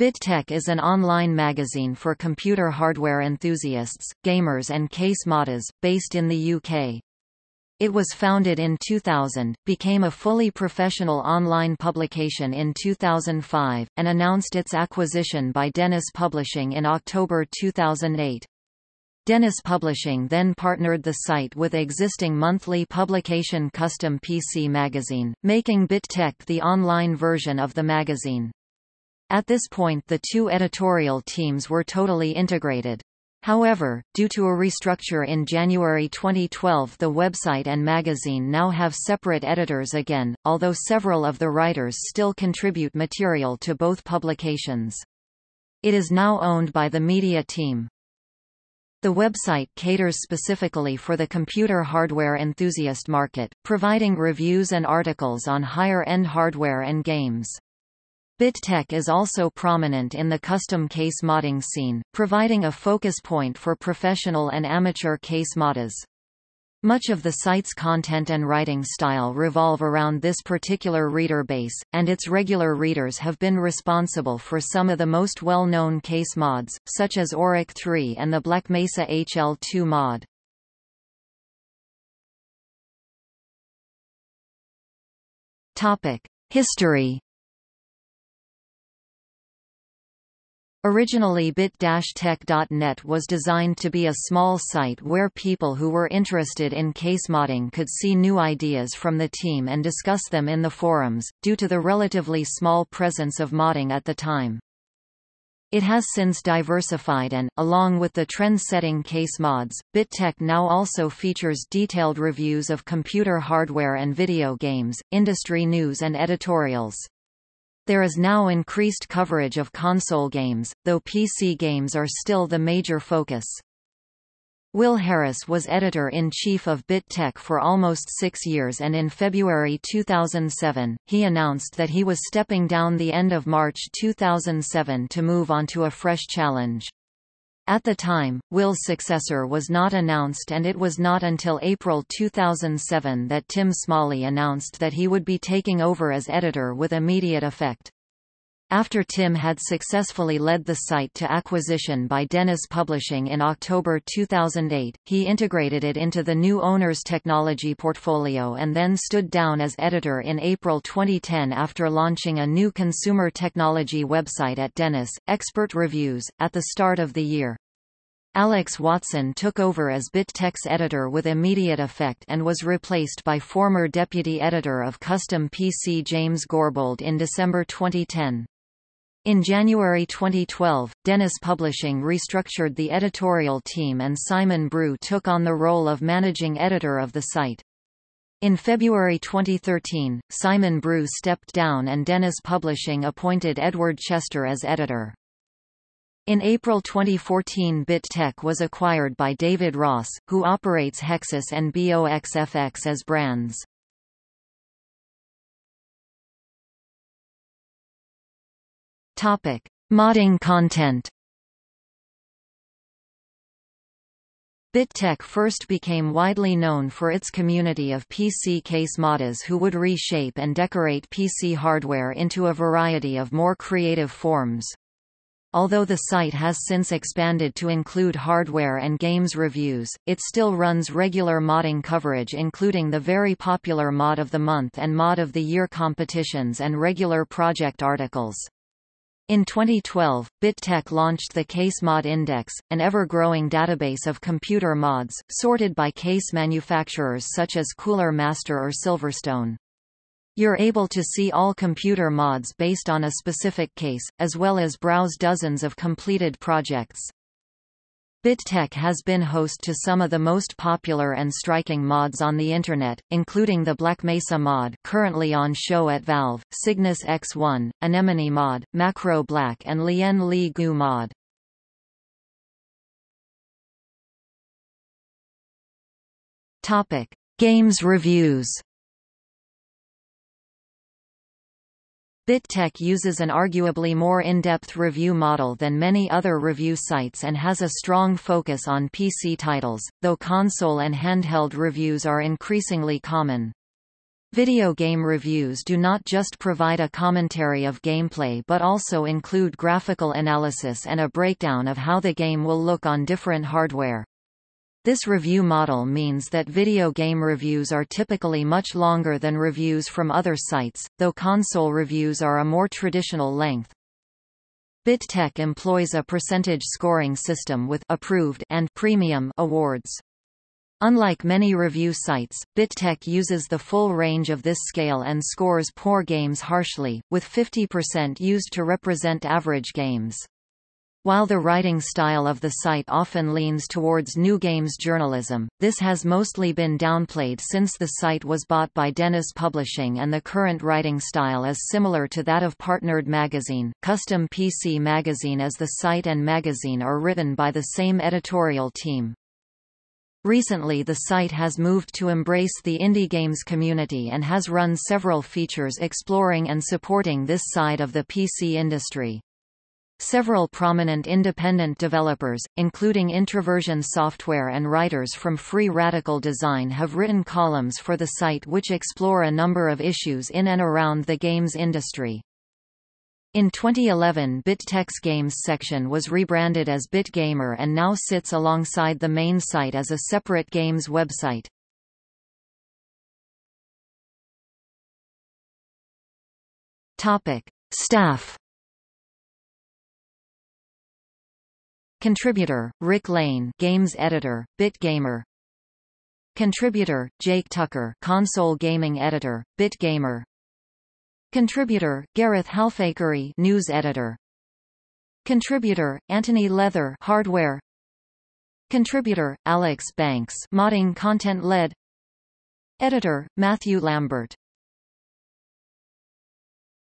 BitTech is an online magazine for computer hardware enthusiasts, gamers and case modders, based in the UK. It was founded in 2000, became a fully professional online publication in 2005, and announced its acquisition by Dennis Publishing in October 2008. Dennis Publishing then partnered the site with existing monthly publication Custom PC Magazine, making BitTech the online version of the magazine. At this point the two editorial teams were totally integrated. However, due to a restructure in January 2012 the website and magazine now have separate editors again, although several of the writers still contribute material to both publications. It is now owned by the media team. The website caters specifically for the computer hardware enthusiast market, providing reviews and articles on higher-end hardware and games. BitTech is also prominent in the custom case modding scene, providing a focus point for professional and amateur case modders. Much of the site's content and writing style revolve around this particular reader base, and its regular readers have been responsible for some of the most well-known case mods, such as Auric 3 and the Black Mesa HL2 mod. History Originally bit-tech.net was designed to be a small site where people who were interested in case modding could see new ideas from the team and discuss them in the forums, due to the relatively small presence of modding at the time. It has since diversified and, along with the trend-setting case mods, BitTech now also features detailed reviews of computer hardware and video games, industry news and editorials. There is now increased coverage of console games, though PC games are still the major focus. Will Harris was editor-in-chief of BitTech for almost six years and in February 2007, he announced that he was stepping down the end of March 2007 to move on to a fresh challenge. At the time, Will's successor was not announced and it was not until April 2007 that Tim Smalley announced that he would be taking over as editor with immediate effect. After Tim had successfully led the site to acquisition by Dennis Publishing in October 2008, he integrated it into the new owner's technology portfolio and then stood down as editor in April 2010 after launching a new consumer technology website at Dennis, Expert Reviews, at the start of the year. Alex Watson took over as BitTech's editor with immediate effect and was replaced by former deputy editor of Custom PC James Gorbold in December 2010. In January 2012, Dennis Publishing restructured the editorial team and Simon Brew took on the role of managing editor of the site. In February 2013, Simon Brew stepped down and Dennis Publishing appointed Edward Chester as editor. In April 2014 BitTech was acquired by David Ross, who operates Hexus and BOXFX as brands. Topic: Modding content. BitTech first became widely known for its community of PC case modders who would reshape and decorate PC hardware into a variety of more creative forms. Although the site has since expanded to include hardware and games reviews, it still runs regular modding coverage including the very popular Mod of the Month and Mod of the Year competitions and regular project articles. In 2012, BitTech launched the Case Mod Index, an ever-growing database of computer mods, sorted by case manufacturers such as Cooler Master or Silverstone. You're able to see all computer mods based on a specific case, as well as browse dozens of completed projects. BitTech has been host to some of the most popular and striking mods on the Internet, including the Black Mesa mod currently on show at Valve, Cygnus X1, Anemone mod, Macro Black and Lian Li Gu mod. Games reviews BitTech uses an arguably more in-depth review model than many other review sites and has a strong focus on PC titles, though console and handheld reviews are increasingly common. Video game reviews do not just provide a commentary of gameplay but also include graphical analysis and a breakdown of how the game will look on different hardware. This review model means that video game reviews are typically much longer than reviews from other sites, though console reviews are a more traditional length. BitTech employs a percentage scoring system with approved and premium awards. Unlike many review sites, BitTech uses the full range of this scale and scores poor games harshly, with 50% used to represent average games. While the writing style of the site often leans towards new games journalism, this has mostly been downplayed since the site was bought by Dennis Publishing and the current writing style is similar to that of Partnered Magazine. Custom PC Magazine as the site and magazine are written by the same editorial team. Recently the site has moved to embrace the indie games community and has run several features exploring and supporting this side of the PC industry. Several prominent independent developers, including Introversion Software and writers from Free Radical Design have written columns for the site which explore a number of issues in and around the games industry. In 2011 BitTech's Games section was rebranded as BitGamer and now sits alongside the main site as a separate games website. Topic. Staff Contributor, Rick Lane Games Editor, BitGamer Contributor, Jake Tucker Console Gaming Editor, BitGamer Contributor, Gareth Halfacree news editor. Contributor, Anthony Leather hardware. Contributor, Alex Banks modding content led. Editor, Matthew Lambert